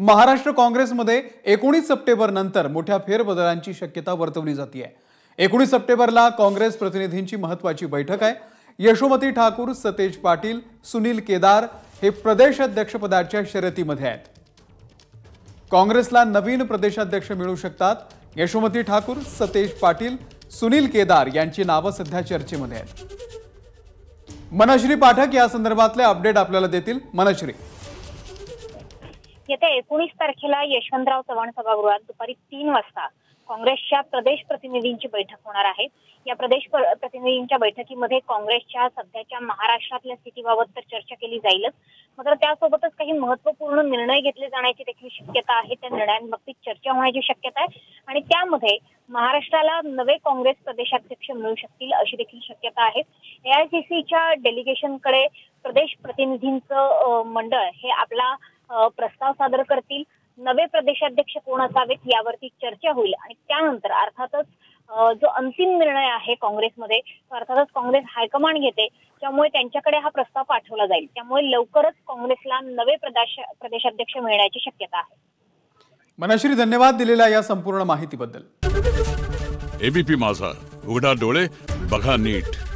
महाराष्ट्र काँग्रेसमध्ये एकोणीस सप्टेंबर नंतर मोठ्या फेरबदलांची शक्यता वर्तवली जाते एकोणीस सप्टेंबरला काँग्रेस प्रतिनिधींची महत्वाची बैठक आहे. यशोमती ठाकूर सतेज पाटील सुनील केदार हे प्रदेशाध्यक्षपदाच्या शर्यतीमध्ये आहेत. काँग्रेसला नवीन प्रदेशाध्यक्ष मिळू शकतात यशोमती ठाकूर सतेज पाटील सुनील केदार यांची नावं सध्या चर्चेमध्ये आहेत. मनश्री पाठक या संदर्भातले अपडेट आपल्याला देतील मनश्री. येत्या एकोणीस तारखेला यशवंतराव चव्हाण सभागृहात दुपारी तीन वाजता काँग्रेसच्या प्रदेश प्रतिनिधींची बैठक होणार आहे. या प्रदेश प्रतिनिधींच्या बैठकीमध्ये काँग्रेसच्या सध्याच्या महाराष्ट्रातल्या स्थितीबाबत तर चर्चा केली जाईलच. मात्र त्यासोबतच काही महत्त्वपूर्ण निर्णय घेतले जाण्याची देखील शक्यता आहे. त्या निर्णयांबाबतीत चर्चा होण्याची शक्यता आहे आणि त्यामध्ये महाराष्ट्राला नवे काँग्रेस प्रदेशाध्यक्ष मिळू शकतील अशी देखील शक्यता आहे. एआयसीसीच्या डेलिगेशनकडे प्रदेश प्रतिनिधींचं मंडळ हे आपला प्रस्ताव सादर करतील. नवे प्रदेशाध्यक्ष कोण असावेत यावरती चर्चा होईल. आणि त्यानंतर अर्थातच जो अंतिम निर्णय आहे काँग्रेसमध्ये तो अर्थातच काँग्रेस हायकमांड घेते. त्यामुळे त्यांच्याकडे हा प्रस्ताव पाठवला जाईल. त्यामुळे लवकरच काँग्रेसला नवे प्रदेश प्रदेशाध्यक्ष मिळण्याची शक्यता आहे. मनश्री धन्यवाद दिलेल्या या संपूर्ण माहितीबद्दल. एबीपी माझा. उघडा डोळे बघा नीट.